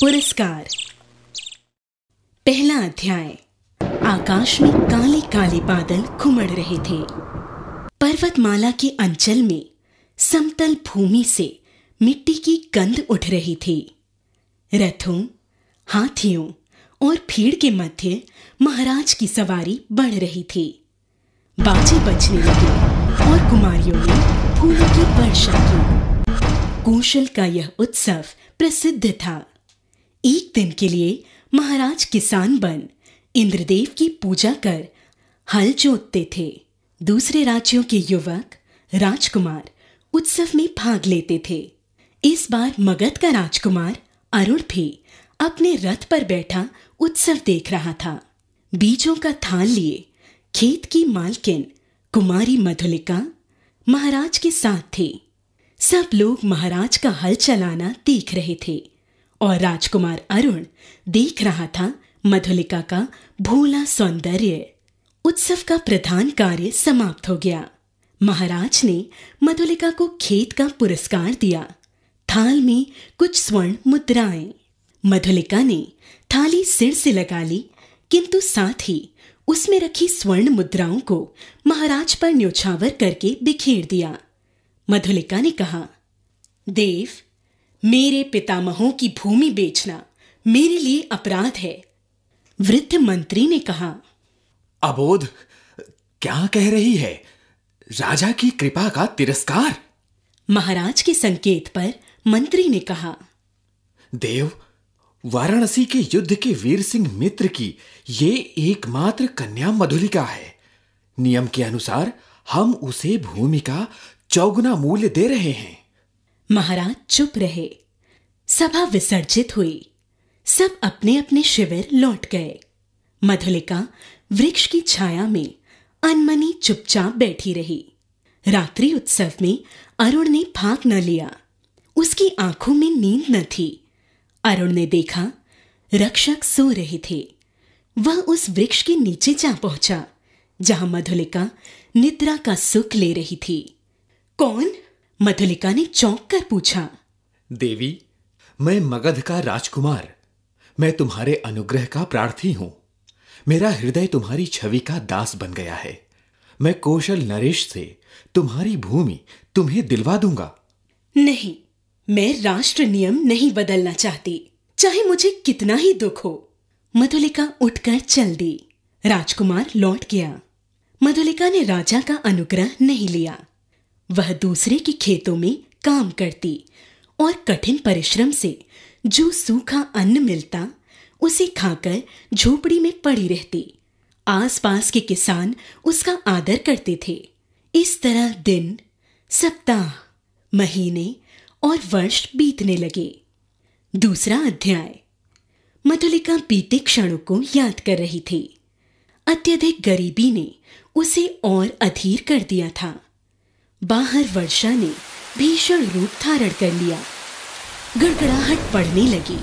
पुरस्कार। पहला अध्याय। आकाश में काले काले बादल घुमड़ रहे थे। पर्वतमाला के अंचल में समतल भूमि से मिट्टी की गंध उठ रही थी। रथों, हाथियों और भीड़ के मध्य महाराज की सवारी बढ़ रही थी। बाजे बजने लगे और कुमारियों ने फूलों की वर्षा की। कौशल का यह उत्सव प्रसिद्ध था। एक दिन के लिए महाराज किसान बन, इंद्रदेव की पूजा कर, हल जोतते थे। दूसरे राज्यों के युवक, राजकुमार, उत्सव में भाग लेते थे। इस बार मगध का राजकुमार, अरुण भी अपने रथ पर बैठा उत्सव देख रहा था। बीजों का थाल लिए, खेत की मालकिन, कुमारी मधुलिका, महाराज के साथ थे। सब लोग महाराज का हल चलाना देख रहे थे। और राजकुमार अरुण देख रहा था मधुलिका का भोला सौंदर्य। उत्सव का प्रधान कार्य समाप्त हो गया। महाराज ने मधुलिका को खेत का पुरस्कार दिया। थाल में कुछ स्वर्ण मुद्राएँ। मधुलिका ने थाली सिर से लगा ली, किंतु साथ ही उसमें रखी स्वर्ण मुद्राओं को महाराज पर न्योछावर करके बिखेर दिया। मधुलिका ने कहा, देव मेरे पितामहों की भूमि बेचना मेरे लिए अपराध है। वृद्ध मंत्री ने कहा अबोध क्या कह रही है? राजा की कृपा का तिरस्कार। महाराज के संकेत पर मंत्री ने कहा देव वाराणसी के युद्ध के वीर सिंह मित्र की ये एकमात्र कन्या मधुलिका है। नियम के अनुसार हम उसे भूमि का चौगुना मूल्य दे रहे हैं। महाराज चुप रहे। सभा विसर्जित हुई। सब अपने अपने शिविर लौट गए। मधुलिका वृक्ष की छाया में अनमनी चुपचाप बैठी रही। रात्रि उत्सव में अरुण ने भाग न लिया। उसकी आँखों में नींद न थी। अरुण ने देखा, रक्षक सो रहे थे। वह उस वृक्ष के नीचे जा पहुँचा, जहाँ मधुलिका निद्रा का सुख ले रही थी। कौन? मधुलिका ने चौंक कर पूछा देवी मैं मगध का राजकुमार। मैं तुम्हारे अनुग्रह का प्रार्थी हूँ। मेरा हृदय तुम्हारी छवि का दास बन गया है। मैं कौशल नरेश से तुम्हारी भूमि तुम्हें दिलवा दूँगा। नहीं मैं राष्ट्र नियम नहीं बदलना चाहती। चाहे मुझे कितना ही दुख हो। मधुलिका उठकर चल दी। राजकुमार लौट गया। मधुलिका ने राजा का अनुग्रह नहीं लिया। वह दूसरे के खेतों में काम करती और कठिन परिश्रम से जो सूखा अन्न मिलता, उसे खाकर झोपड़ी में पड़ी रहती। आसपास के किसान उसका आदर करते थे। इस तरह दिन, सप्ताह, महीने और वर्ष बीतने लगे। दूसरा अध्याय। मधुलिका बीते क्षणों को याद कर रही थी। अत्यधिक गरीबी ने उसे और अधीर कर दिया था। बाहर वर्षा ने भीषण रूप धारण कर लिया। गड़गड़ाहट पड़ने लगी।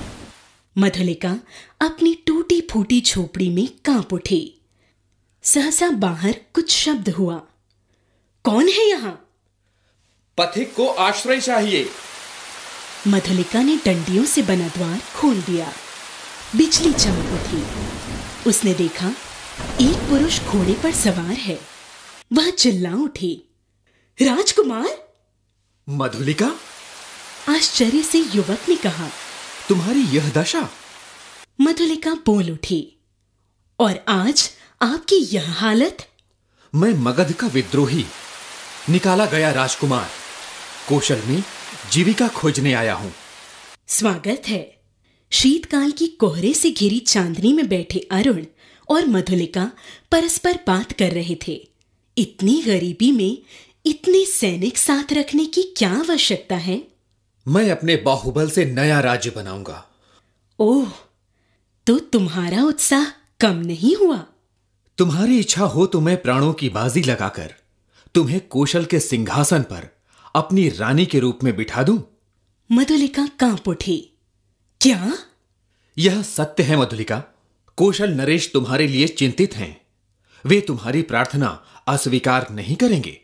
मधुलिका अपनी टूटी फूटी झोपड़ी में काँप उठी। सहसा बाहर कुछ शब्द हुआ। कौन है यहाँ? पथिक को आश्रय चाहिए। मधुलिका ने डंडियों से बना द्वार खोल दिया। बिजली चमक उठी। उसने देखा एक पुरुष घोड़े पर सवार है। वह चिल्ला उठी। राजकुमार? मधुलिका? आश्चर्य से युवक ने कहा तुम्हारी यह दशा? मधुलिका बोल उठी और आज आपकी यह हालत? मैं मगध का विद्रोही निकाला गया राजकुमार कौशल में जीविका खोजने आया हूँ। स्वागत है। शीतकाल की कोहरे से घिरी चांदनी में बैठे अरुण और मधुलिका परस्पर बात कर रहे थे। इतनी गरीबी में इतने सैनिक साथ रखने की क्या आवश्यकता है? मैं अपने बाहुबल से नया राज्य बनाऊँगा। ओह तो तुम्हारा उत्साह कम नहीं हुआ? तुम्हारी इच्छा हो तो मैं प्राणों की बाजी लगाकर तुम्हें कौशल के सिंहासन पर अपनी रानी के रूप में बिठा दूँ। मधुलिका काँप उठी। क्या? यह सत्य है मधुलिका। कौशल नरेश तुम्हारे लिए चिंतित हैं। वे तुम्हारी प्रार्थना अस्वीकार नहीं करेंगे।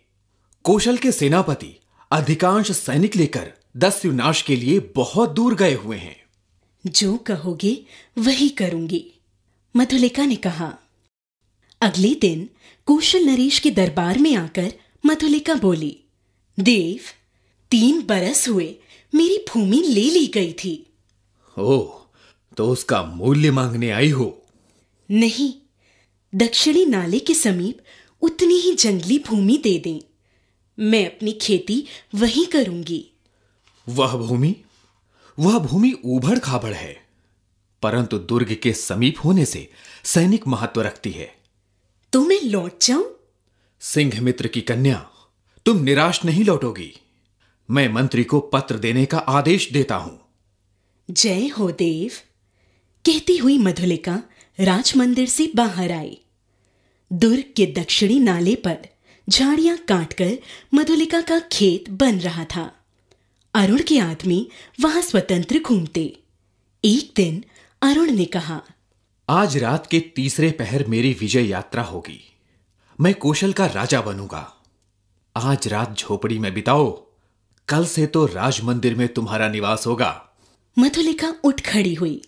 कौशल के सेनापति अधिकांश सैनिक लेकर दस्यु नाश के लिए बहुत दूर गए हुए हैं। जो कहोगे वही करूँगी। मधुलिका ने कहा अगले दिन कौशल नरेश के दरबार में आकर मधुलिका बोली देव तीन बरस हुए मेरी भूमि ले ली गई थी। ओह तो उसका मूल्य मांगने आई हो। नहीं दक्षिणी नाले के समीप उतनी ही जंगली भूमि दे दें। मैं अपनी खेती वहीं करूँगी। वह भूमि वह भूमि उभड़ खाबड़ है परंतु दुर्ग के समीप होने से सैनिक महत्व रखती है। तो मैं लौट जाऊँ? सिंह मित्र की कन्या तुम निराश नहीं लौटोगी। मैं मंत्री को पत्र देने का आदेश देता हूँ। जय हो देव। कहती हुई मधुलिका राजमंदिर से बाहर आई। दुर्ग के दक्षिणी नाले पर झाड़ियाँ काटकर मधुलिका का खेत बन रहा था। अरुण के आदमी वहाँ स्वतंत्र घूमते। एक दिन अरुण ने कहा आज रात के तीसरे पहर मेरी विजय यात्रा होगी। मैं कौशल का राजा बनूँगा। आज रात झोपड़ी में बिताओ। कल से तो राज मंदिर में तुम्हारा निवास होगा। मधुलिका उठ खड़ी हुई।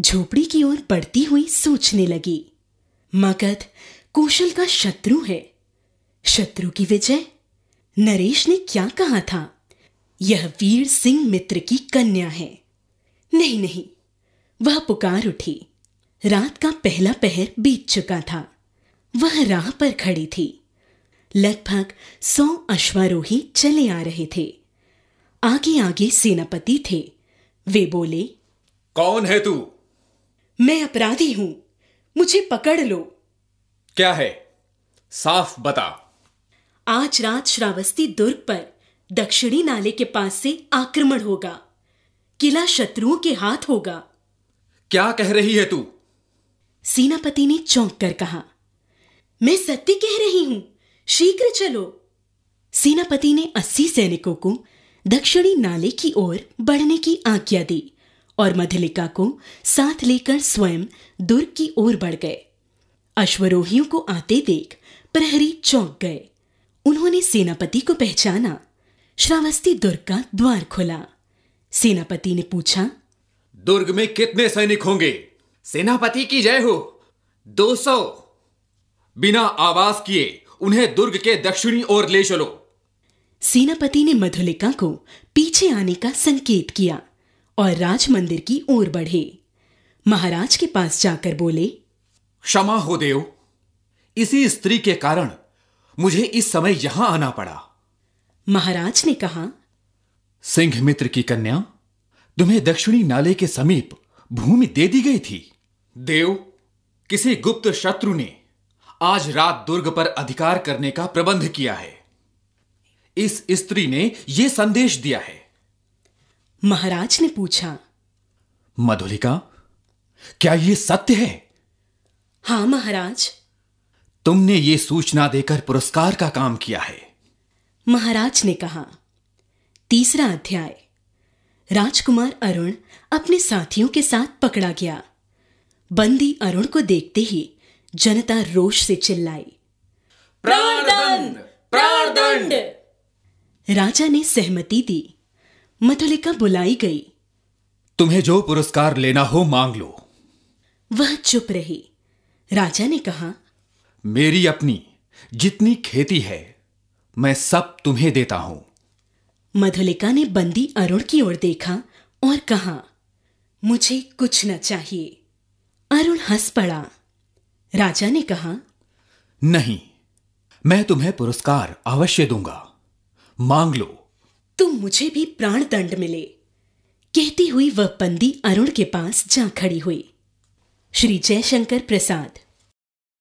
झोपड़ी की ओर बढ़ती हुई सोचने लगी मगध कौशल का शत्रु है। शत्रु की विजय? नरेश ने क्या कहा था? यह वीर सिंह मित्र की कन्या है। नहीं नहीं वह पुकार उठी। रात का पहला पहर बीत चुका था। वह राह पर खड़ी थी। लगभग सौ अश्वारोही चले आ रहे थे। आगे आगे सेनापति थे। वे बोले कौन है तू? मैं अपराधी हूँ। मुझे पकड़ लो। क्या है? साफ़ बता। आज रात श्रावस्ती दुर्ग पर दक्षिणी नाले के पास से आक्रमण होगा। किला शत्रुओं के हाथ होगा। क्या कह रही है तू? सेनापति ने चौंक कर कहा मैं सत्य कह रही हूँ। शीघ्र चलो। सेनापति ने अस्सी सैनिकों को दक्षिणी नाले की ओर बढ़ने की आज्ञा दी और मधुलिका को साथ लेकर स्वयं दुर्ग की ओर बढ़ गए। अश्वरोहियों को आते देख प्रहरी चौंक गए। उन्होंने सेनापति को पहचाना। श्रावस्ती दुर्ग का द्वार खुला। सेनापति ने पूछा दुर्ग में कितने सैनिक होंगे? सेनापति की जय हो। दो सौ। बिना आवाज़ किए उन्हें दुर्ग के दक्षिणी ओर ले चलो। सेनापति ने मधुलिका को पीछे आने का संकेत किया और राजमंदिर की ओर बढ़े। महाराज के पास जाकर बोले क्षमा हो देव इसी स्त्री के कारण मुझे इस समय यहाँ आना पड़ा। महाराज ने कहा सिंह मित्र की कन्या तुम्हें दक्षिणी नाले के समीप भूमि दे दी गई थी। देव किसी गुप्त शत्रु ने आज रात दुर्ग पर अधिकार करने का प्रबंध किया है। इस स्त्री ने यह संदेश दिया है। महाराज ने पूछा मधुलिका क्या यह सत्य है? हाँ महाराज। तुमने ये सूचना देकर पुरस्कार का काम किया है। महाराज ने कहा तीसरा अध्याय। राजकुमार अरुण अपने साथियों के साथ पकड़ा गया। बंदी अरुण को देखते ही जनता रोष से चिल्लाई। प्राणदंड! प्राणदंड! राजा ने सहमति दी। मधुलिका बुलाई गई। तुम्हें जो पुरस्कार लेना हो मांग लो। वह चुप रही। राजा ने कहा मेरी अपनी जितनी खेती है मैं सब तुम्हें देता हूँ। मधुलिका ने बंदी अरुण की ओर देखा और कहा मुझे कुछ न चाहिए। अरुण हंस पड़ा। राजा ने कहा नहीं मैं तुम्हें पुरस्कार अवश्य दूँगा। मांग लो। तुम मुझे भी प्राण दंड मिले। कहती हुई वह बंदी अरुण के पास जा खड़ी हुई। श्री जयशंकर प्रसाद